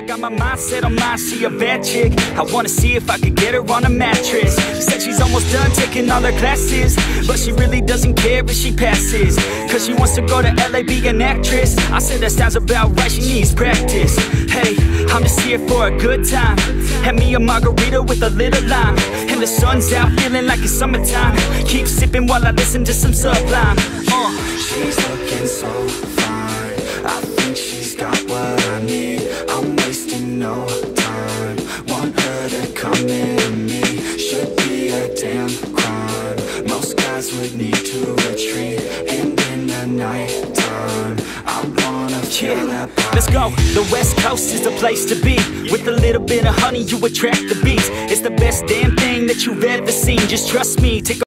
I got my mind set on mine, she a bad chick. I wanna see if I could get her on a mattress. She said she's almost done taking all her classes, but she really doesn't care if she passes. Cause she wants to go to LA, be an actress. I said that sounds about right, she needs practice. Hey, I'm just here for a good time. Have me a margarita with a little lime. And the sun's out, feeling like it's summertime. Keep sipping while I listen to some sublime. Uh. She's looking so no time Want her to come into me Should be a damn crime Most guys would need to retreat And in the night time I wanna feel that body Let's go. The West Coast is the place to be. With a little bit of honey, you attract the bees. It's the best damn thing that you've ever seen. Just trust me. Take a